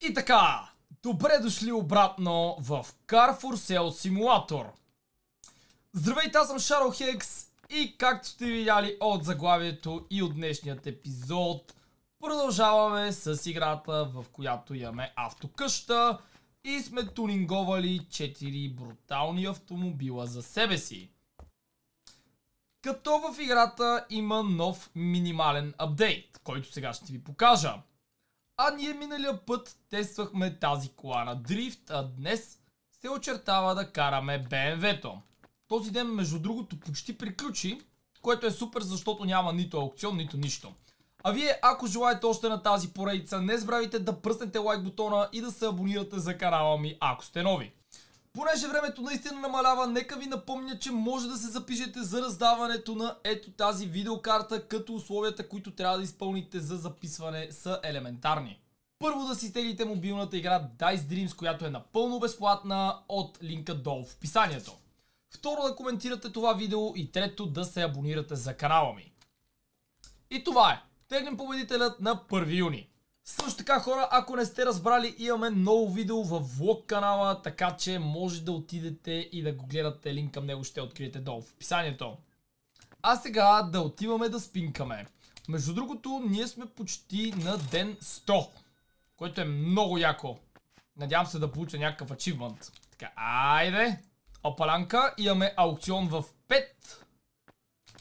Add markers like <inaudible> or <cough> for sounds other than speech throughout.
И така, добре дошли обратно в Carrefour Sales Simulator. Здравейте, аз съм Шаро Хекс и както сте видяли от заглавието и от днешният епизод, продължаваме с играта, в която имаме автокъща и сме тунинговали 4 брутални автомобила за себе си. Като в играта има нов минимален апдейт, който сега ще ви покажа. А ние миналия път тествахме тази кола на дрифт, а днес се очертава да караме BMW-то. Този ден, между другото, почти приключи, което е супер, защото няма нито аукцион, нито нищо. А вие, ако желаете още на тази поредица, не забравяйте да пръснете лайк бутона и да се абонирате за канала ми, ако сте нови. Понеже времето наистина намалява, нека ви напомня, че може да се запишете за раздаването на ето тази видеокарта, като условията, които трябва да изпълните за записване са елементарни. Първо да си стелите мобилната игра Dice Dreams, която е напълно безплатна от линка долу в описанието. Второ да коментирате това видео и трето да се абонирате за канала ми. И това е. Тегнем победителят на 1 юни. Също така хора, ако не сте разбрали, имаме ново видео в влог канала, така че може да отидете и да го гледате. Линк към него ще откриете долу в описанието. А сега да отиваме да спинкаме. Между другото, ние сме почти на ден 100, което е много яко. Надявам се да получа някакъв ачивмент. Така, айде. Опалянка, имаме аукцион в 5.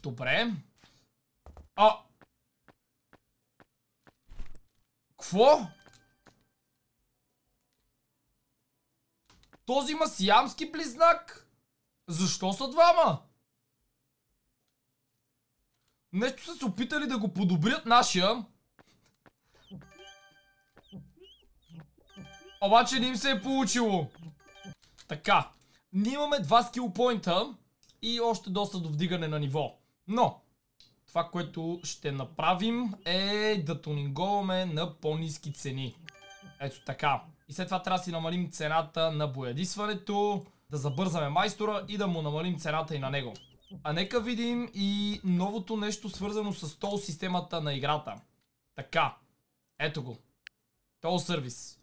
Добре. А, Кво? Този има сиамски близнак? Защо са двама? Нещо са се опитали да го подобрят нашия. Обаче не им се е получило. Така. Ние имаме два скил поинта и още доста до вдигане на ниво. Но, това, което ще направим е да тунинговаме на по-низки цени. Ето така. И след това трябва да си намалим цената на боядисването, да забързаме майстора и да му намалим цената и на него. А нека видим и новото нещо свързано с тол системата на играта. Така. Ето го. Тол сервис.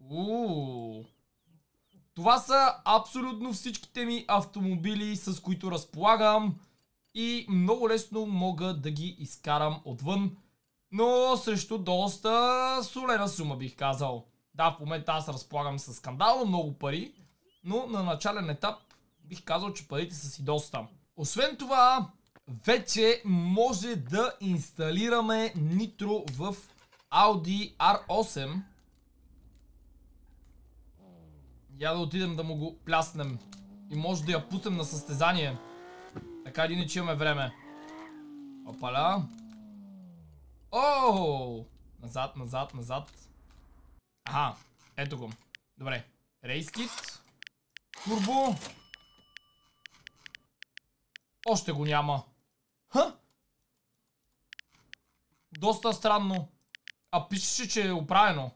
Ууу. Това са абсолютно всичките ми автомобили, с които разполагам и много лесно мога да ги изкарам отвън, но срещу доста солена сума бих казал. Да, в момента аз разполагам с скандално много пари, но на начален етап бих казал, че парите са си доста. Освен това, вече може да инсталираме нитро в Audi R8. Я да отидем да му го пляснем. И може да я пуснем на състезание. Така или иначе имаме време. Опаля. Ооо! Назад, назад, назад. Аха, ето го. Добре. Рейскит. Турбо. Още го няма. Ха? Доста странно. А пишеше, че е оправено.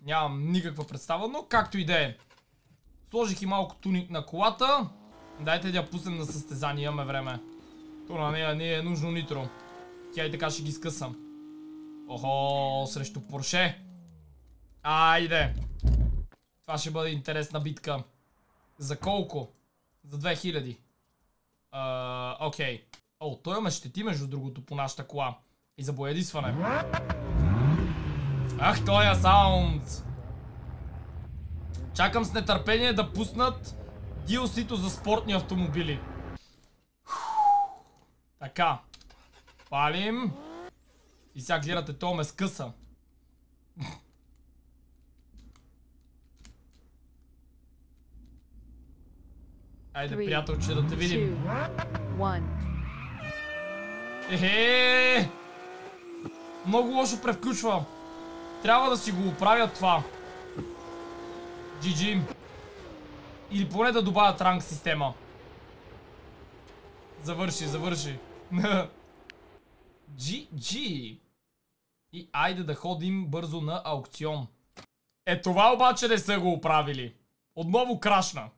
Нямам никаква представа, но както и да е. Сложих и малко туник на колата. Дайте да я пуснем на състезание, имаме време. То на нея не е нужно нитро. Тя и така ще ги скъсам. Охо, срещу Порше. Айде. Това ще бъде интересна битка. За колко? За 2000. Окей. О, той ме щети между другото по нашата кола. И за боядисване. Ах, той е саунд. Чакам с нетърпение да пуснат DLC-то за спортни автомобили. Така. Палим. И сега гледате, то ме скъса. Айде, приятелче, да те видим. Ехе! Много лошо превключва. Трябва да си го оправя това. GG. Или поне да добавят ранг система. Завърши, завърши. <laughs> GG. И айде да ходим бързо на аукцион. Е това обаче не са го оправили. Отново крашна.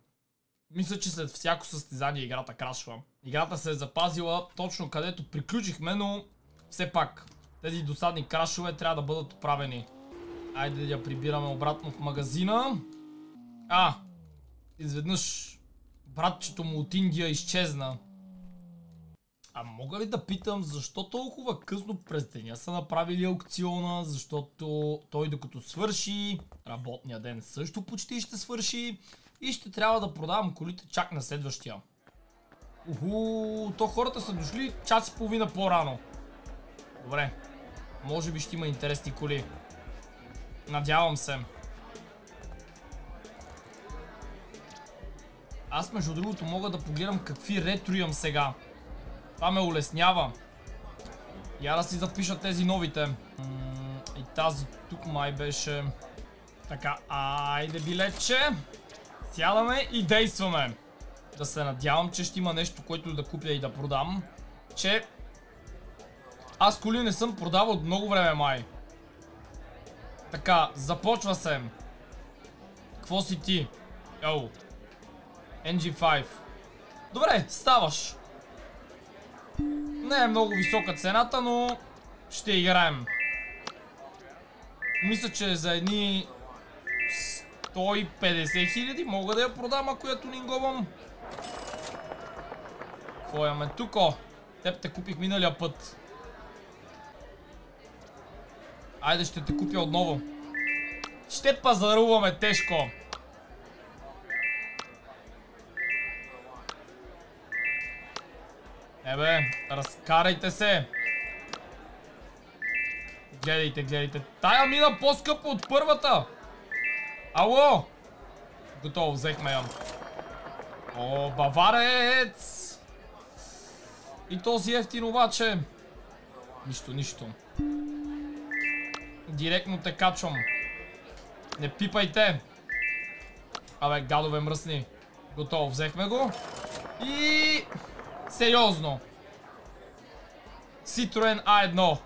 Мисля, че след всяко състезание играта крашва. Играта се е запазила точно където приключихме, но все пак тези досадни крашове трябва да бъдат оправени. Айде да я прибираме обратно в магазина. А, изведнъж братчето му от Индия изчезна. А мога ли да питам защо толкова късно през деня са направили аукциона, защото той докато свърши, работния ден също почти ще свърши и ще трябва да продавам колите чак на следващия. Уху, то хората са дошли час и половина по-рано. Добре, може би ще има интересни коли. Надявам се. Аз между другото мога да погледам какви ретро имам сега. Това ме улеснява. Я да си запиша тези новите. И тази тук май беше... Така, айде билетче. Сядаме и действаме. Да се надявам, че ще има нещо, което да купя и да продам. Че... Аз коли не съм продавал много време май. Така, започва се. Кво си ти? Йоу. NG5. Добре, ставаш. Не е много висока цената, но ще играем. Мисля, че за едни 150 хиляди мога да я продам, ако я тунинговам. Какво имаме тук? Теб те купих миналия път. Айде ще те купя отново. Ще пазаруваме тежко. Ебе, разкарайте се. Гледайте, гледайте. Тая мина по-скъпо от първата. Ало! Готово, взехме я. О, баварец! И този ефтин обаче... Нищо, нищо. Директно те качвам. Не пипайте. Абе, гадове мръсни. Готово, взехме го. И... Сериозно. Citroen A1.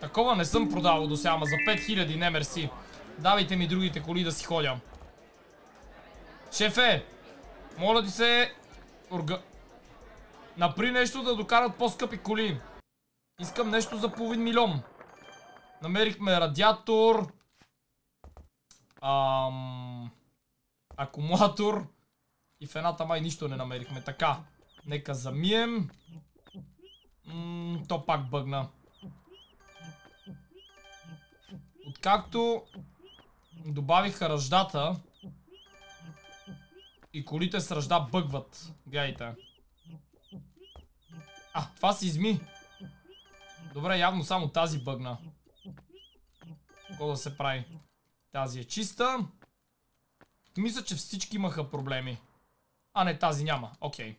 Такова не съм продавал до сега, за 5000 не мерси. Давайте ми другите коли да си ходя. Шефе, моля ти се, орга... Напри нещо да докарат по-скъпи коли. Искам нещо за половин милион. Намерихме радиатор. Ам... Акумулатор. И в едната май нищо не намерихме. Така. Нека замием. То пак бъгна. Откакто добавиха ръждата и колите с ръжда бъгват. Гледайте. А, това си изми. Добре, явно само тази бъгна. Какво да се прави? Тази е чиста. Мисля, че всички имаха проблеми. А не, тази няма. Окей.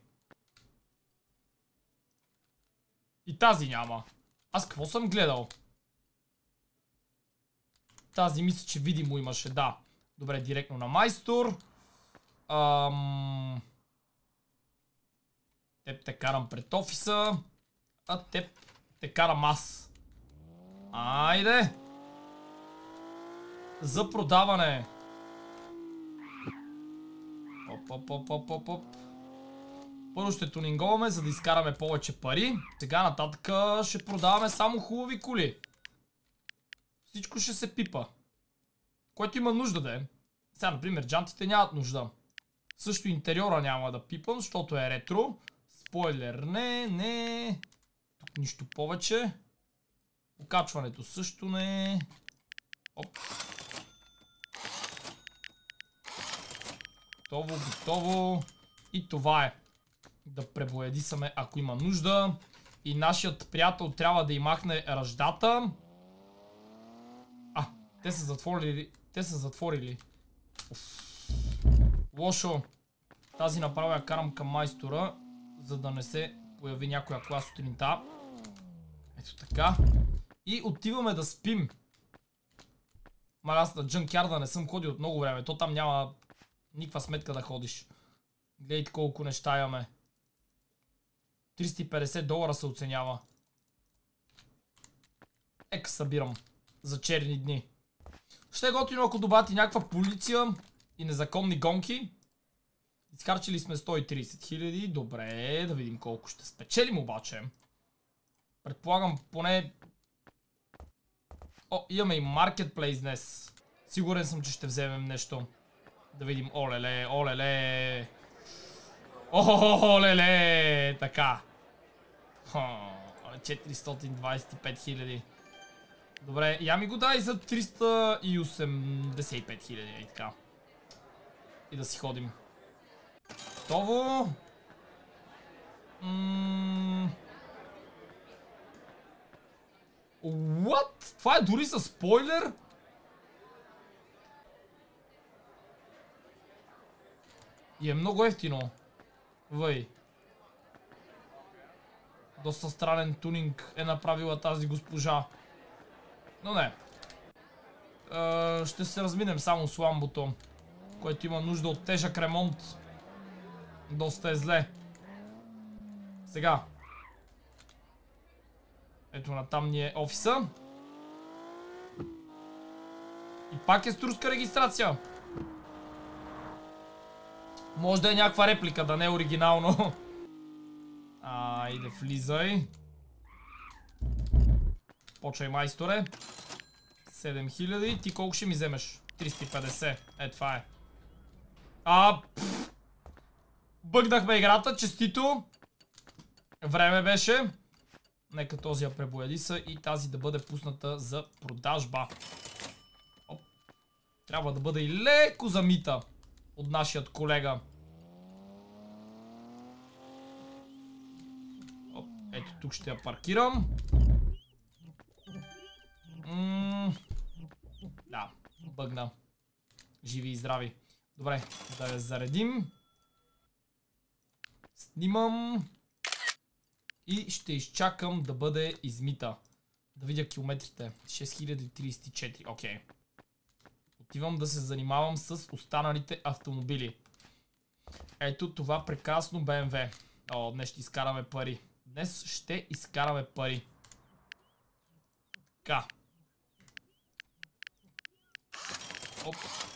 И тази няма. Аз какво съм гледал? Тази мисля, че видимо имаше, да. Добре, директно на майстор. Ам... Теб те карам пред офиса. А теб те карам аз. Айде! За продаване. Оп, оп, оп, оп, оп. Първо ще тунинговаме, за да изкараме повече пари. Сега нататък ще продаваме само хубави коли. Всичко ще се пипа. Който има нужда да е. Сега, например, джантите нямат нужда. Също интериора няма да пипам, защото е ретро. Спойлер, не, не. Тук нищо повече. Покачването също не. Оп. Готово, готово. И това е. Да пребоядисаме, ако има нужда. И нашият приятел трябва да имахне ръждата. А, те са затворили. Те са затворили. Уф. Лошо. Тази направо я карам към майстора за да не се появи някоя кола сутринта. Ето така. И отиваме да спим. Ма аз на джънкярда не съм ходил от много време. То там няма никаква сметка да ходиш. Гледайте колко неща имаме. 350 долара се оценява. Ека събирам. За черни дни. Ще е готино ако добавят и някаква полиция и незаконни гонки. Изхарчили сме 130 хиляди. Добре, да видим колко ще спечелим обаче. Предполагам поне О, имаме и Marketplace днес. Сигурен съм, че ще вземем нещо. Да видим. Олеле, олеле. Олеле, така. 425 хиляди. Добре, я ми го дай за 385 хиляди. И така. И да си ходим. Готово. What? Това е дори с спойлер? И е много ефтино. Въй. Доста странен тунинг е направила тази госпожа. Но не. Е, ще се разминем само с ламбото, което има нужда от тежък ремонт. Доста е зле. Сега. Ето на там ни е офиса. И пак е с турска регистрация. Може да е някаква реплика, да не е оригинално. <laughs> Айде, влизай. Почвай, майсторе. 7000. Ти колко ще ми вземеш? 350. Е, това е. А. Бъгнахме играта, честито. Време беше. Нека този я пребоядиса и тази да бъде пусната за продажба. Оп. Трябва да бъде и леко замита от нашият колега. Оп. Ето тук ще я паркирам. да, бъгна. Живи и здрави. Добре, да я заредим. Снимам. И ще изчакам да бъде измита. Да видя километрите. 6034, окей. Okay. Отивам да се занимавам с останалите автомобили. Ето това прекрасно BMW. О, днес ще изкараме пари. Днес ще изкараме пари. Така. Оп,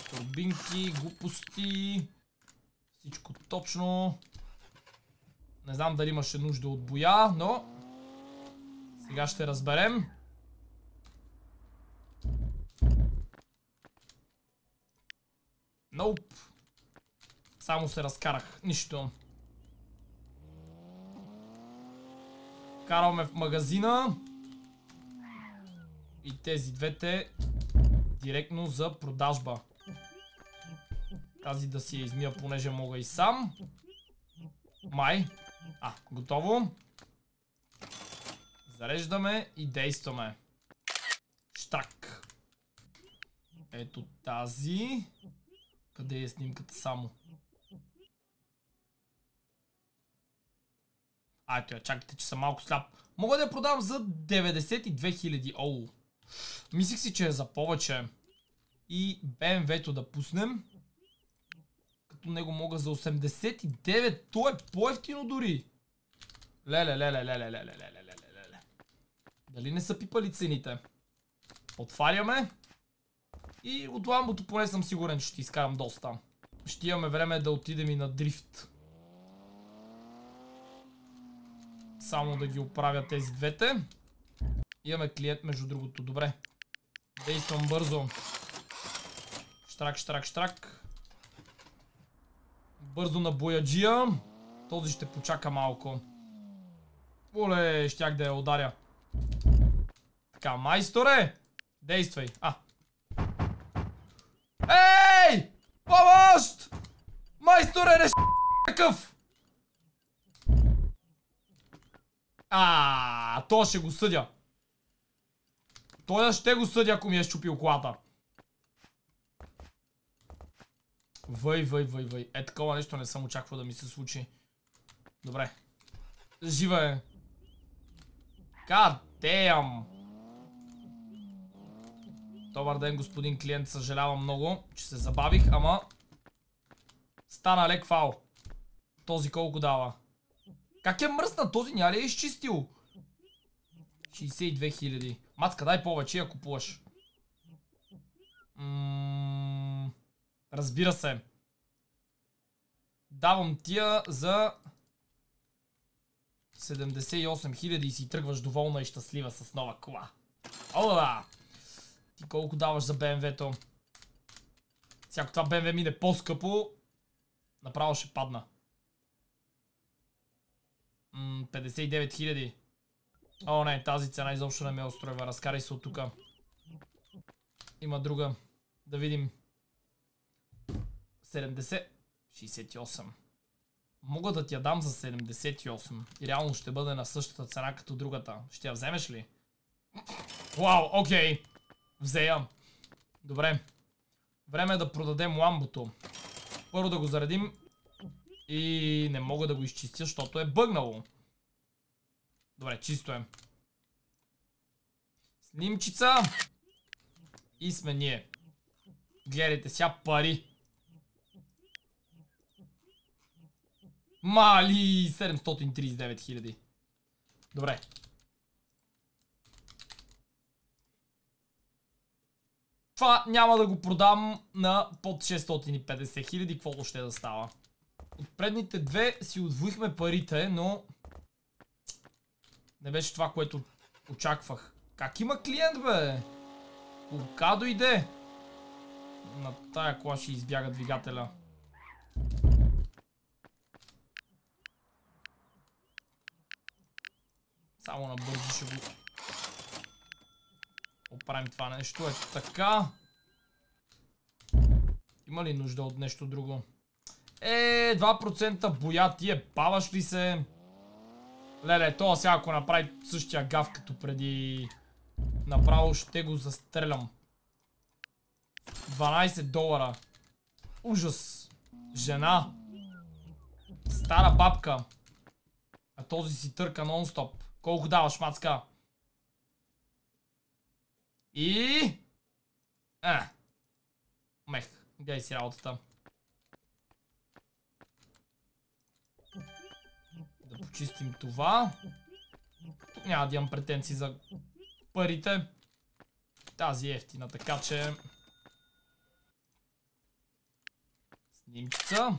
турбинки, глупости. Всичко точно. Не знам дали имаше нужда от боя, но... Сега ще разберем. Ноуп. Само се разкарах. Нищо. Караме в магазина. И тези двете директно за продажба. Тази да си я измия, понеже мога и сам. Май. А, готово. Зареждаме и действаме. Штрак. Ето тази. Къде е снимката само? А, ето я, чакайте, че съм малко сляп. Мога да я продавам за 92 000. Оу. Мислих си, че е за повече. И BMW-то да пуснем като него мога за 89. То е по-ефтино дори. Леле, леле, леле, леле, леле, леле, леле. Дали не са пипали цените? Отваряме. И от ламбото поне съм сигурен, че ще изкарам доста. Ще имаме време да отидем и на дрифт. Само да ги оправя тези двете. Имаме клиент между другото. Добре. Действам бързо. Штрак, штрак, штрак. Бързо на бояджия. Този ще почака малко. Оле, щях да я ударя. Така, майсторе! Действай. А. Помощ! Майсторе, не какъв! А, то ще го съдя. Той ще го съдя, ако ми е щупил колата. Въй, въй, въй, въй. Е, такова нещо не съм очаквал да ми се случи. Добре. Жива е. God damn. Добър ден, господин клиент. Съжалявам много, че се забавих, ама... Стана лек фал. Този колко дава? Как е мръсна? Този няма ли е изчистил? 62 000. Мацка, дай повече, я купуваш. Разбира се. Давам тия за 78 000 и си тръгваш доволна и щастлива с нова кола. О, да! Ти колко даваш за BMW-то? Всяко това BMW мине по-скъпо, направо ще падна. М 59 000. О, не, тази цена изобщо не ме устройва. Разкарай се от тука. Има друга. Да видим. 70. 68. Мога да ти я дам за 78. И реално ще бъде на същата цена като другата. Ще я вземеш ли? Вау, окей. Взея. Добре. Време е да продадем ламбото. Първо да го заредим. И не мога да го изчистя, защото е бъгнало. Добре, чисто е. Снимчица. И сме ние. Гледайте сега пари. Мали 739 хиляди. Добре. Това няма да го продам на под 650 хиляди, каквото ще да става. От предните две си отвоихме парите, но не беше това, което очаквах. Как има клиент, бе? Кога дойде? На тая кола ще избяга двигателя. Само на бързо ще го оправим това нещо. Ето така. Има ли нужда от нещо друго? Е, 2% боя ти е, паваш ли се? Леле, то сега ако направи същия гав като преди... Направо ще го застрелям. 12 долара. Ужас. Жена. Стара бабка. А този си търка нон-стоп. Колко даваш, мацка? И... А. Мех. Гледай си работата. Да почистим това. Няма да имам претенции за парите. Тази е ефтина, така че... Снимкица.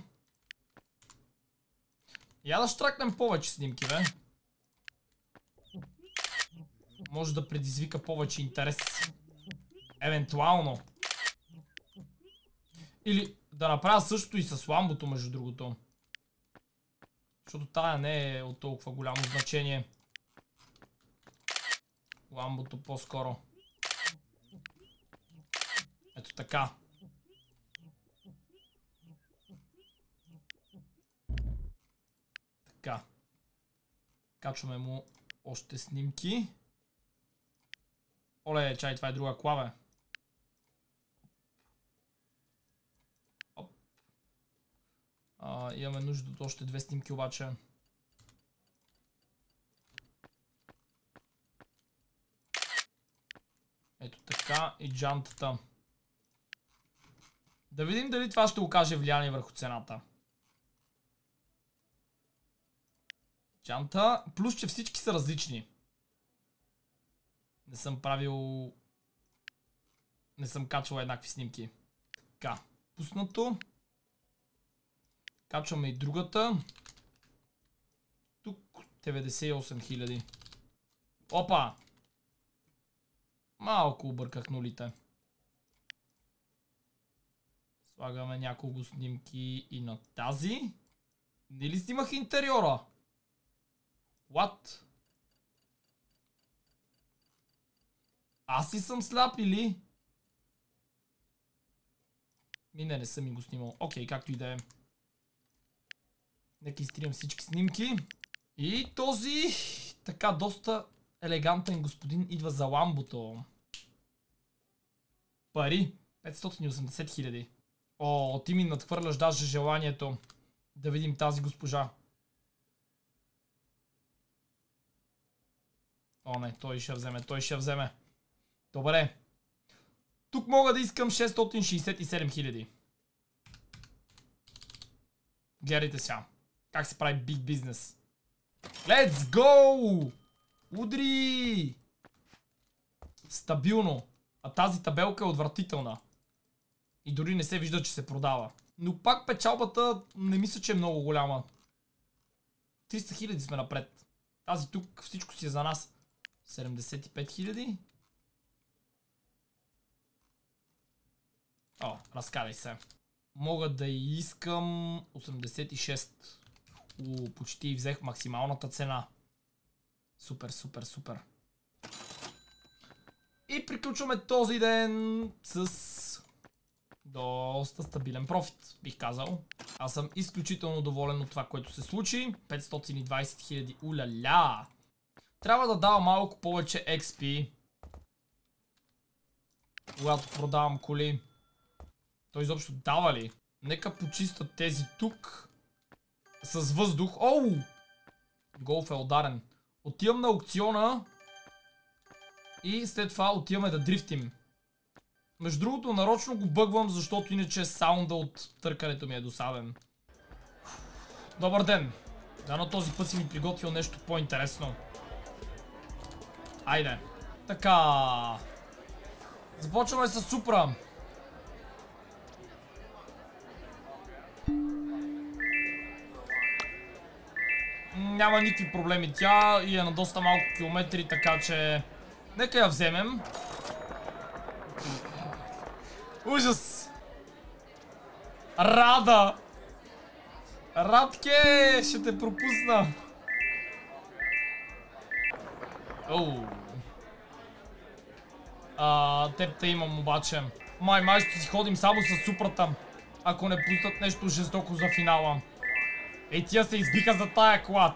Я да штракнем повече снимки, бе. Може да предизвика повече интерес. Евентуално. Или да направя същото и с ламбото, между другото. Защото тая не е от толкова голямо значение. Ламбото по-скоро. Ето така. Така. Качваме му още снимки. Оле, чай, това е друга клава. А, имаме нужда от още две снимки обаче. Ето така и джантата. Да видим дали това ще окаже влияние върху цената. Джанта, плюс че всички са различни. Не съм правил... Не съм качвал еднакви снимки. Така, пуснато. Качваме и другата. Тук 98 000. Опа! Малко обърках нулите. Слагаме няколко снимки и на тази. Не ли снимах интериора? What? Аз ли съм сляп или? Ми не, не съм ми го снимал. Окей, както и да е. Нека изтрием всички снимки. И този така доста елегантен господин идва за ламбото. Пари. 580 хиляди. О, ти ми надхвърляш даже желанието да видим тази госпожа. О, не, той ще вземе, той ще вземе. Добре. Тук мога да искам 667 хиляди. Гледайте сега. Как се прави биг бизнес. Let's go! Удри! Стабилно. А тази табелка е отвратителна. И дори не се вижда, че се продава. Но пак печалбата не мисля, че е много голяма. 300 хиляди сме напред. Тази тук всичко си е за нас. 75 хиляди. О, разкадай се. Мога да искам 86. У, почти взех максималната цена. Супер, супер, супер. И приключваме този ден с доста стабилен профит, бих казал. Аз съм изключително доволен от това, което се случи. 520 000, уляля! Трябва да дава малко повече XP. Когато продавам коли. Той изобщо дава ли? Нека почистят тези тук. С въздух. Оу! Голф е ударен. Отивам на аукциона. И след това отиваме да дрифтим. Между другото, нарочно го бъгвам, защото иначе саунда от търкането ми е досаден. Добър ден! Да на този път си ми приготвил нещо по-интересно. Айде. Така. Започваме с Супра. Няма никакви проблеми тя и е на доста малко километри, така че... Нека я вземем. Ужас! Рада! Радке! Ще те пропусна! Оу. А, теб те имам обаче. Май, май ще си ходим само с супрата. Ако не пуснат нещо жестоко за финала. Ей, тия се избиха за тая кола.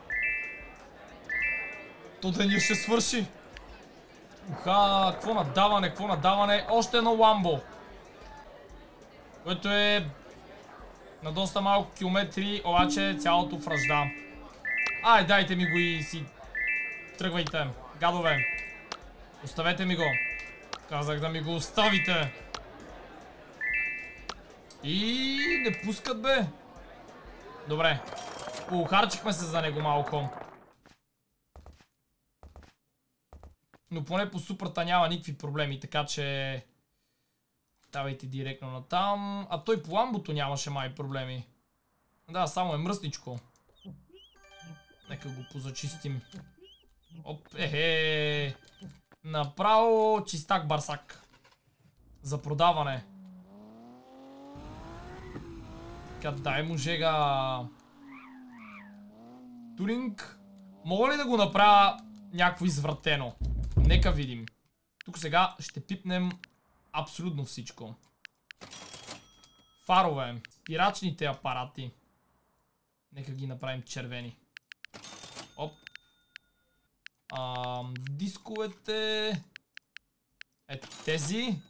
То деня ще свърши. Уха, какво надаване, какво надаване. Още едно ламбо. Което е на доста малко километри, обаче цялото връжда. Ай, дайте ми го и си тръгвайте. Гадове. Оставете ми го. Казах да ми го оставите. И не пускат бе. Добре. Ухарчихме се за него малко. Но поне по супрата няма никакви проблеми, така че... Давайте директно на там. А той по ламбото нямаше май проблеми. Да, само е мръсничко. Нека го позачистим. Оп, ехе. Направо чистак барсак. За продаване. Така, дай му жега. Туринг. Мога ли да го направя някакво извратено? Нека видим. Тук сега ще пипнем абсолютно всичко. Фарове. Спирачните апарати. Нека ги направим червени. Оп. А, дисковете. Ето тези.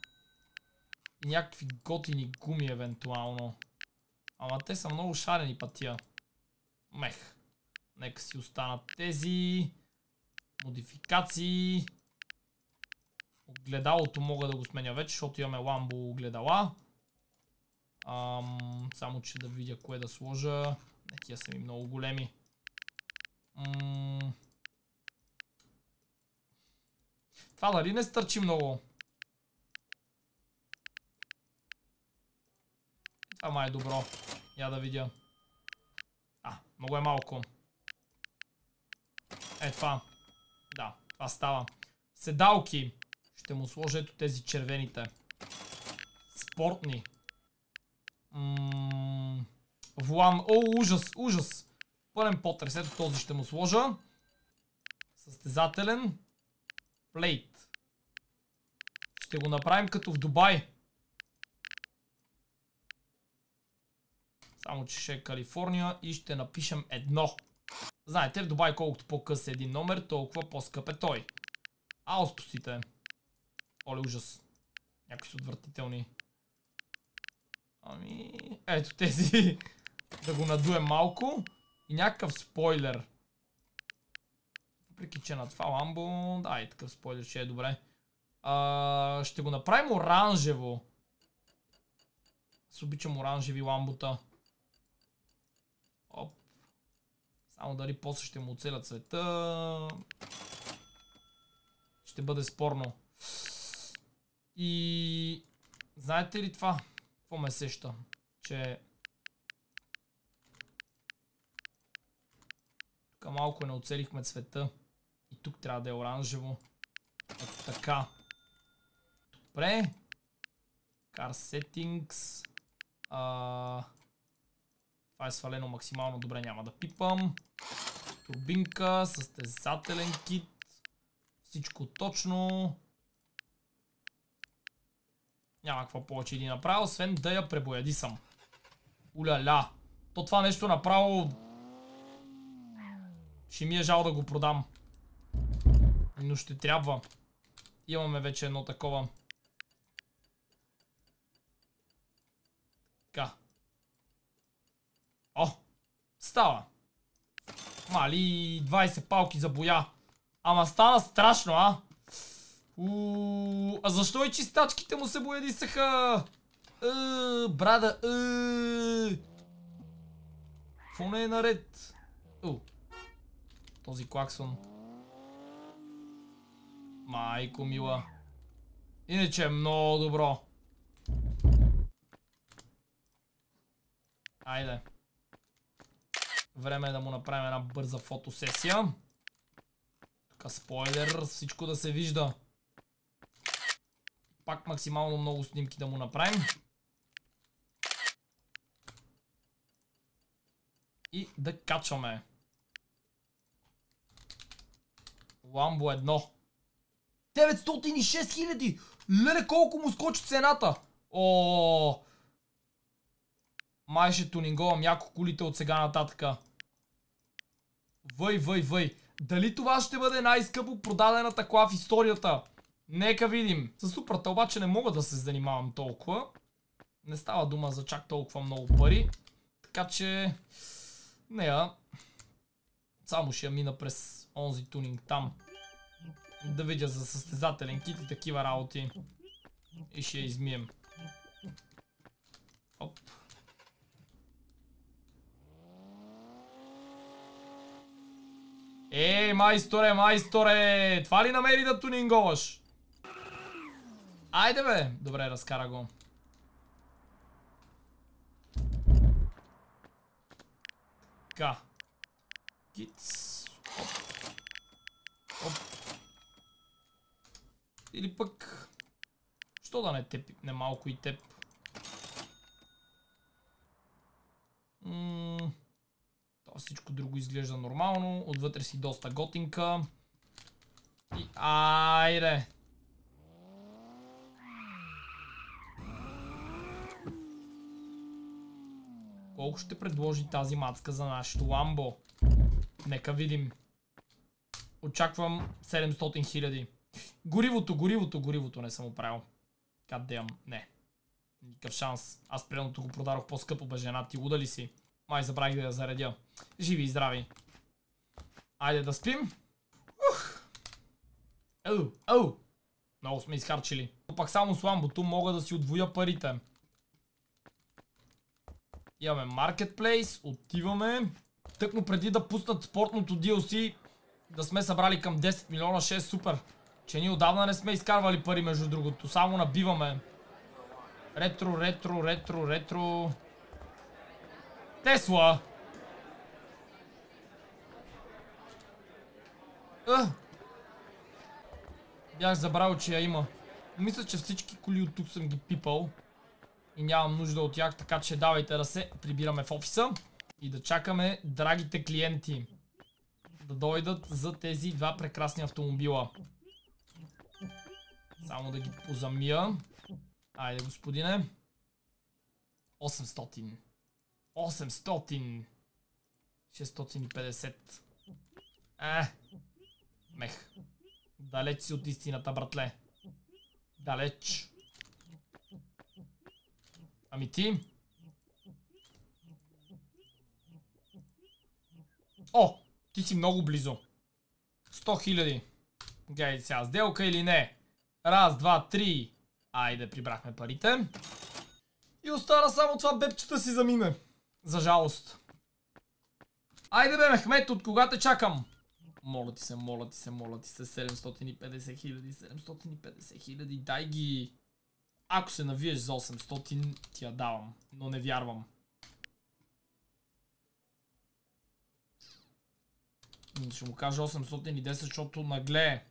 И някакви готини гуми евентуално. Ама те са много шарени пътя. Мех. Нека си останат тези. Модификации. Огледалото мога да го сменя вече, защото имаме ламбо огледала. Ам, само че да видя кое да сложа. Не, тия са ми много големи. М Това дали не стърчи много? Това е добро. Я да видя. А, много е малко. Е, това. Да, това става. Седалки. Ще му сложа ето тези червените. Спортни. Ммм... Влан. О, ужас, ужас. Пълен потрес. Ето този ще му сложа. Състезателен. Плейт. Ще го направим като в Дубай. Само, че ще е Калифорния и ще напишем едно. Знаете, в Дубай колкото по-къс е един номер, толкова по-скъп е той. А, спустите. Оле, ужас. Някои са отвратителни. Ами... Ето тези. <laughs> да го надуем малко. И някакъв спойлер. Въпреки, че на това ламбо... Да, и такъв спойлер ще е добре. А, ще го направим оранжево. Аз обичам оранжеви ламбота. Оп. Само дали после ще му оцелят цвета. Ще бъде спорно. И... Знаете ли това? Какво ме сеща? Че... Тук малко не оцелихме цвета. И тук трябва да е оранжево. Ето така. Добре. Car settings. А, това е свалено максимално добре, няма да пипам. Турбинка, състезателен кит. Всичко точно. Няма какво повече да направя, освен да я пребояди съм. Уляля. То това нещо направо... Ще ми е жал да го продам. Но ще трябва. Имаме вече едно такова. Така. О! Става. Мали 20 палки за боя. Ама стана страшно, а? Ууу, а защо и чистачките му се боядисаха? Е, брада, е. Какво не е наред? Този клаксон. Майко мила. Иначе е много добро. Айде. Време е да му направим една бърза фотосесия. Тук спойлер, всичко да се вижда. Пак максимално много снимки да му направим. И да качваме. Ламбо едно. 906 хиляди! Леле, колко му скочи цената! О, Май ще тунинговам яко колите от сега нататъка. Въй, въй, въй. Дали това ще бъде най-скъпо продадената кола в историята? Нека видим. С супрота обаче не мога да се занимавам толкова. Не става дума за чак толкова много пари. Така че... Нея. Само ще я мина през онзи тунинг там. Да видя за състезателен кит и такива работи. И ще я измием. Оп. Ей, майсторе, майсторе! Това ли намери да тунинговаш? Айде бе! Добре, разкара го. Така. Киц. Оп. Оп. Или пък... Що да не теб, не малко и теб? Ммм... Всичко друго изглежда нормално. Отвътре си доста готинка. И айде! Колко ще предложи тази мацка за нашето ламбо? Нека видим. Очаквам 700 хиляди. Горивото, горивото, горивото не съм оправил. Кадеям, не. Никакъв шанс. Аз предното го продадох по-скъпо, бе жена. Ти луда ли си? Май забравих да я заредя. Живи и здрави. Айде да спим. Ух. Ау, ау. Много сме изхарчили. Пак само с ламбото мога да си отвоя парите. Имаме Marketplace, отиваме. Тъкмо преди да пуснат спортното DLC, да сме събрали към 10 милиона, 6 супер. Че ние отдавна не сме изкарвали пари между другото, само набиваме. Ретро, ретро, ретро, ретро. Тесла! А! Бях забравил, че я има. Мисля, че всички коли от тук съм ги пипал. И нямам нужда от тях, така че давайте да се прибираме в офиса. И да чакаме драгите клиенти. Да дойдат за тези два прекрасни автомобила. Само да ги позамия. Айде, господине. 800. 800. 650. Е. Мех. Далеч си от истината, братле. Далеч. Ами ти? О! Ти си много близо. 100 хиляди. Гледай сега, сделка или не? Раз, два, три. Айде, прибрахме парите. И остана само това бебче да си замиме. За жалост. Айде бе, Мехмет, от кога те чакам? Моля ти се, моля ти се, моля ти се. 750 хиляди, 750 хиляди. Дай ги. Ако се навиеш за 800, ти я давам. Но не вярвам. Ще му кажа 810, защото наглее.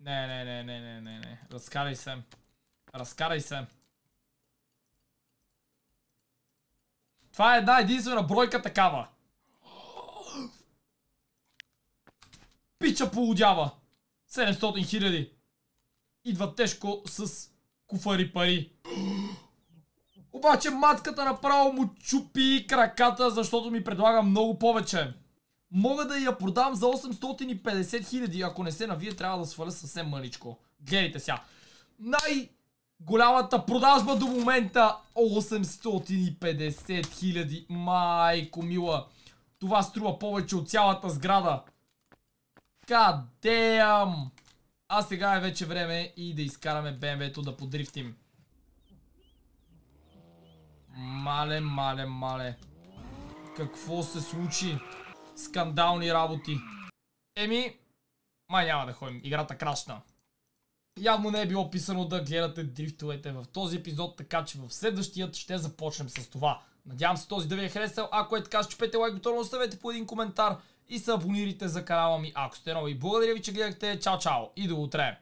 Не, не, не, не, не, не, не. Разкарай се. Разкарай се. Това е една единствена бройка такава. Пича полудява. 700 хиляди. Идва тежко с куфари пари. Обаче матката направо му чупи краката, защото ми предлага много повече. Мога да я продам за 850 хиляди, ако не се навие, трябва да сваля съвсем мъничко. Гледайте сега. Най- голямата продажба до момента 850 хиляди. Майко мила. Това струва повече от цялата сграда. Кадеям! А сега е вече време и да изкараме BMW-то да подрифтим. Мале, мале, мале. Какво се случи? Скандални работи. Еми, май няма да ходим. Играта крашна. Явно не е било писано да гледате дрифтовете в този епизод, така че в следващият ще започнем с това. Надявам се този да ви е харесал. Ако е така, щупете лайк бутона, оставете по един коментар и се абонирайте за канала ми, ако сте нови. Благодаря ви, че гледахте. Чао, чао и до утре!